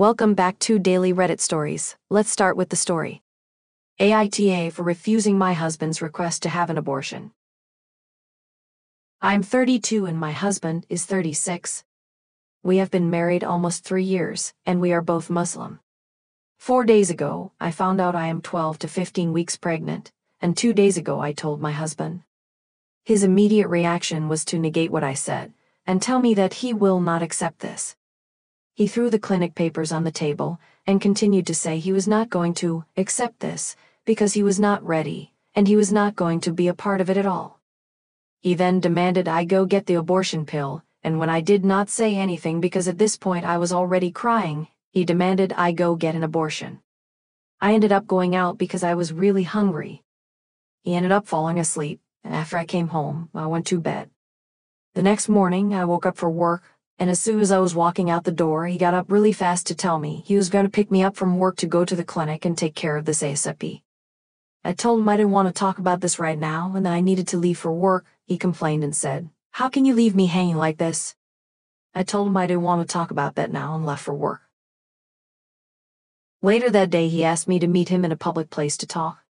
Welcome back to Daily Reddit Stories. Let's start with the story. AITA for refusing my husband's request to have an abortion. I'm 32 and my husband is 36. We have been married almost three years, and we are both Muslim. Four days ago, I found out I am 12 to 15 weeks pregnant, and two days ago I told my husband. His immediate reaction was to negate what I said and tell me that he will not accept this. He threw the clinic papers on the table and continued to say he was not going to accept this because he was not ready and he was not going to be a part of it at all. He then demanded I go get the abortion pill, and when I did not say anything because at this point I was already crying, he demanded I go get an abortion. I ended up going out because I was really hungry. He ended up falling asleep, and after I came home, I went to bed. The next morning, I woke up for work, and as soon as I was walking out the door, he got up really fast to tell me he was going to pick me up from work to go to the clinic and take care of this ASAP. I told him I didn't want to talk about this right now and that I needed to leave for work. He complained and said, How can you leave me hanging like this? I told him I didn't want to talk about that now and left for work. Later that day, he asked me to meet him in a public place to talk.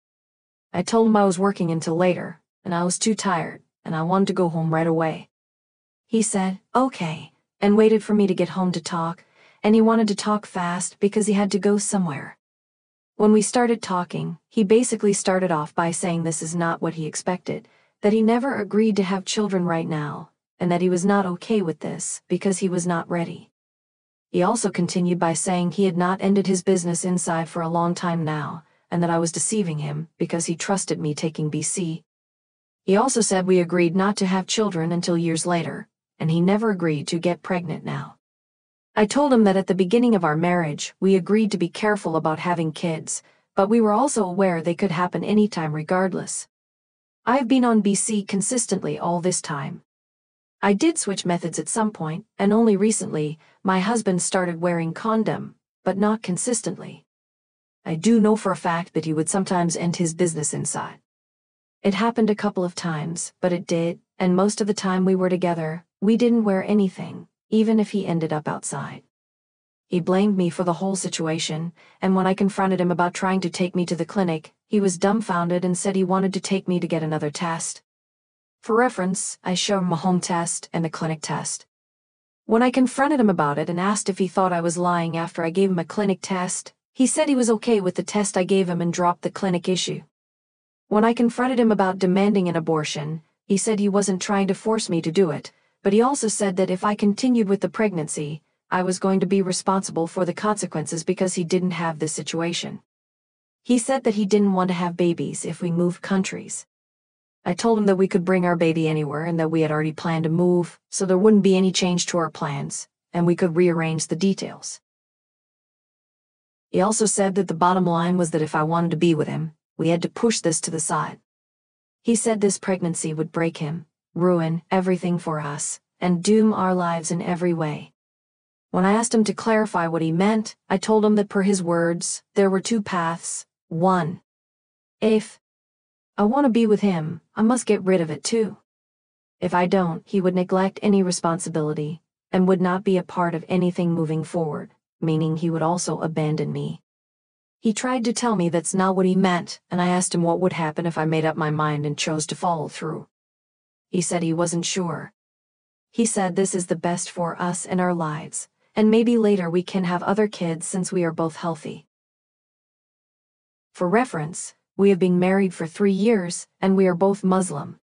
I told him I was working until later, and I was too tired, and I wanted to go home right away. He said, okay, and waited for me to get home to talk, and he wanted to talk fast because he had to go somewhere. When we started talking, he basically started off by saying this is not what he expected, that he never agreed to have children right now, and that he was not okay with this because he was not ready. He also continued by saying he had not ended his business inside for a long time now, and that I was deceiving him because he trusted me taking BC. He also said we agreed not to have children until years later, and he never agreed to get pregnant now. I told him that at the beginning of our marriage, we agreed to be careful about having kids, but we were also aware they could happen anytime regardless. I've been on BC consistently all this time. I did switch methods at some point, and only recently, my husband started wearing condom, but not consistently. I do know for a fact that he would sometimes end his business inside. It happened a couple of times, but it did, and most of the time we were together, we didn't wear anything, even if he ended up outside. He blamed me for the whole situation, and when I confronted him about trying to take me to the clinic, he was dumbfounded and said he wanted to take me to get another test. For reference, I showed him a home test and a clinic test. When I confronted him about it and asked if he thought I was lying after I gave him a clinic test, he said he was okay with the test I gave him and dropped the clinic issue. When I confronted him about demanding an abortion, he said he wasn't trying to force me to do it, but he also said that if I continued with the pregnancy, I was going to be responsible for the consequences because he didn't have this situation. He said that he didn't want to have babies if we moved countries. I told him that we could bring our baby anywhere and that we had already planned to move, so there wouldn't be any change to our plans, and we could rearrange the details. He also said that the bottom line was that if I wanted to be with him, we had to push this to the side. He said this pregnancy would break him, ruin everything for us, and doom our lives in every way. When I asked him to clarify what he meant, I told him that per his words, there were two paths. One. If I want to be with him, I must get rid of it too. If I don't, he would neglect any responsibility and would not be a part of anything moving forward, meaning he would also abandon me. He tried to tell me that's not what he meant, and I asked him what would happen if I made up my mind and chose to follow through. He said he wasn't sure. He said this is the best for us and our lives, and maybe later we can have other kids since we are both healthy. For reference, we have been married for three years, and we are both Muslim.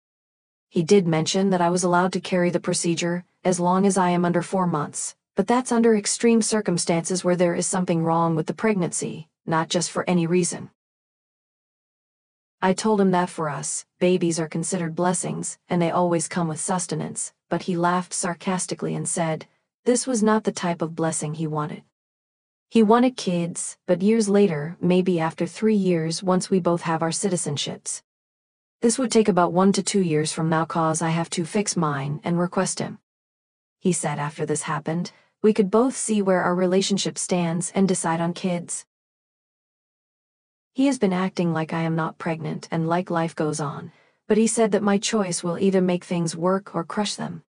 He did mention that I was allowed to carry the procedure as long as I am under four months, but that's under extreme circumstances where there is something wrong with the pregnancy, not just for any reason. I told him that for us, babies are considered blessings, and they always come with sustenance, but he laughed sarcastically and said, this was not the type of blessing he wanted. He wanted kids, but years later, maybe after three years once we both have our citizenships. This would take about one to two years from now cause I have to fix mine and request him. He said after this happened, we could both see where our relationship stands and decide on kids. He has been acting like I am not pregnant and like life goes on, but he said that my choice will either make things work or crush them.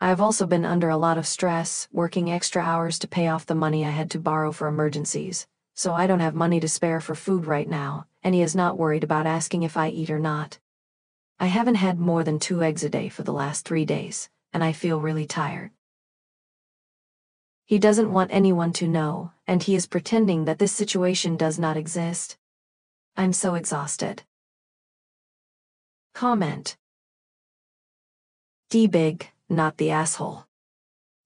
I have also been under a lot of stress, working extra hours to pay off the money I had to borrow for emergencies, so I don't have money to spare for food right now, and he is not worried about asking if I eat or not. I haven't had more than two eggs a day for the last three days, and I feel really tired. He doesn't want anyone to know, and he is pretending that this situation does not exist. I'm so exhausted. Comment D big, not the asshole.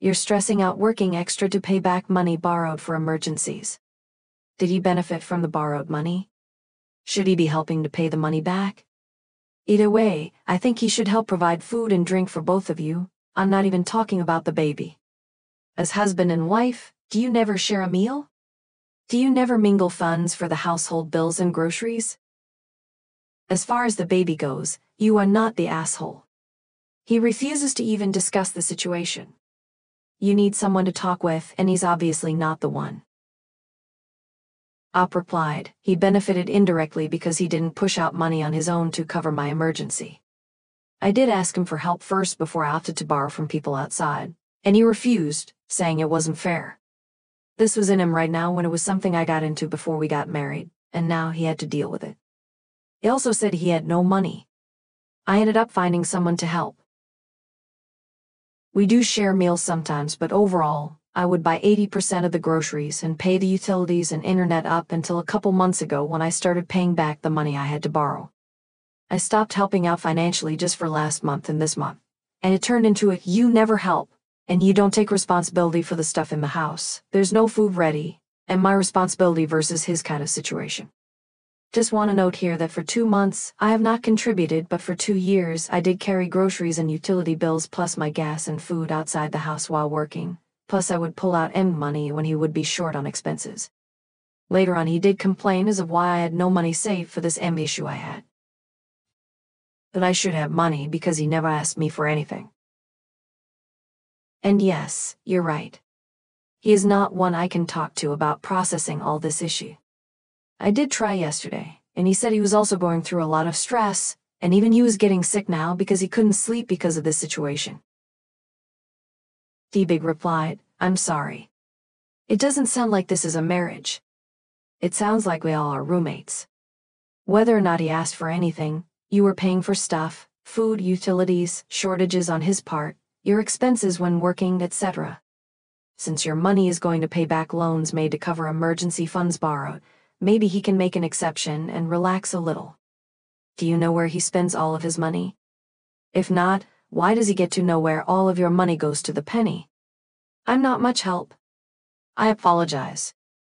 You're stressing out working extra to pay back money borrowed for emergencies. Did he benefit from the borrowed money? Should he be helping to pay the money back? Either way, I think he should help provide food and drink for both of you. I'm not even talking about the baby. As husband and wife, do you never share a meal? Do you never mingle funds for the household bills and groceries? As far as the baby goes, you are not the asshole. He refuses to even discuss the situation. You need someone to talk with, and he's obviously not the one. Op replied, he benefited indirectly because he didn't push out money on his own to cover my emergency. I did ask him for help first before I opted to borrow from people outside, and he refused, saying it wasn't fair. This was in him right now when it was something I got into before we got married, and now he had to deal with it. He also said he had no money. I ended up finding someone to help. We do share meals sometimes, but overall, I would buy 80% of the groceries and pay the utilities and internet up until a couple months ago when I started paying back the money I had to borrow. I stopped helping out financially just for last month and this month, and it turned into a you never help, and you don't take responsibility for the stuff in the house. There's no food ready, and my responsibility versus his kind of situation. Just want to note here that for two months, I have not contributed, but for two years, I did carry groceries and utility bills plus my gas and food outside the house while working. Plus, I would pull out M money when he would be short on expenses. Later on, he did complain as of why I had no money saved for this M issue I had. That I should have money because he never asked me for anything. And yes, you're right. He is not one I can talk to about processing all this issue. I did try yesterday, and he said he was also going through a lot of stress, and even he was getting sick now because he couldn't sleep because of this situation. D-Big replied, I'm sorry. It doesn't sound like this is a marriage. It sounds like we all are roommates. Whether or not he asked for anything, you were paying for stuff, food, utilities, shortages on his part, your expenses when working, etc. Since your money is going to pay back loans made to cover emergency funds borrowed, maybe he can make an exception and relax a little. Do you know where he spends all of his money? If not, why does he get to know where all of your money goes to the penny? I'm not much help. I apologize.